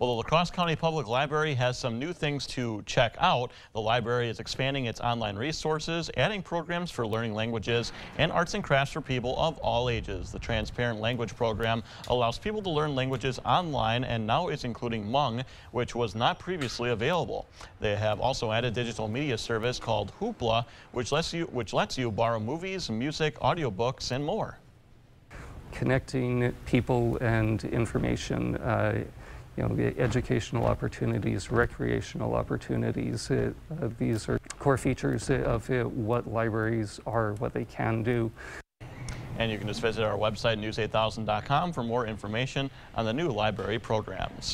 Well, the La Crosse County Public Library has some new things to check out. The library is expanding its online resources, adding programs for learning languages and arts and crafts for people of all ages. The Transparent Language Program allows people to learn languages online and now is including Hmong, which was not previously available. They have also added digital media service called Hoopla, which lets you, which lets you borrow movies, music, audiobooks, and more. Connecting people and information uh, you know, educational opportunities, recreational opportunities. Uh, uh, these are core features of uh, what libraries are, what they can do. And you can just visit our website, news8000.com, for more information on the new library programs.